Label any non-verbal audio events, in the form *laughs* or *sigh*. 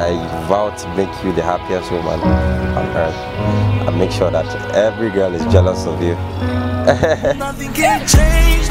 I vow to make you the happiest woman on earth. I make sure that every girl is jealous of you. *laughs* Nothing can change